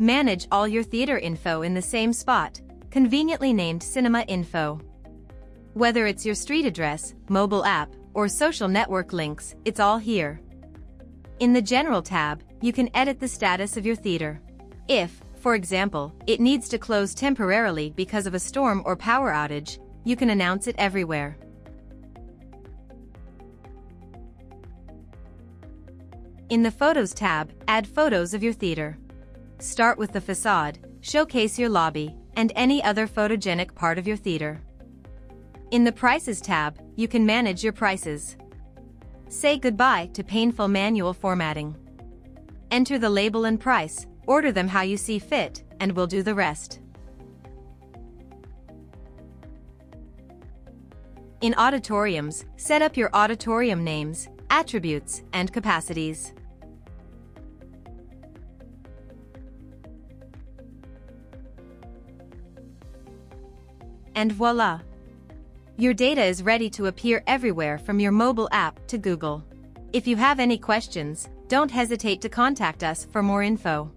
Manage all your theater info in the same spot, conveniently named Cinema Info. Whether it's your street address, mobile app, or social network links, it's all here. In the General tab, you can edit the status of your theater. If, for example, it needs to close temporarily because of a storm or power outage, you can announce it everywhere. In the Photos tab, add photos of your theater. Start with the facade, showcase your lobby, and any other photogenic part of your theater. In the Prices tab, you can manage your prices. Say goodbye to painful manual formatting. Enter the label and price, order them how you see fit, and we'll do the rest. In auditoriums, set up your auditorium names, attributes, and capacities. And voila! Your data is ready to appear everywhere from your mobile app to Google. If you have any questions, don't hesitate to contact us for more info.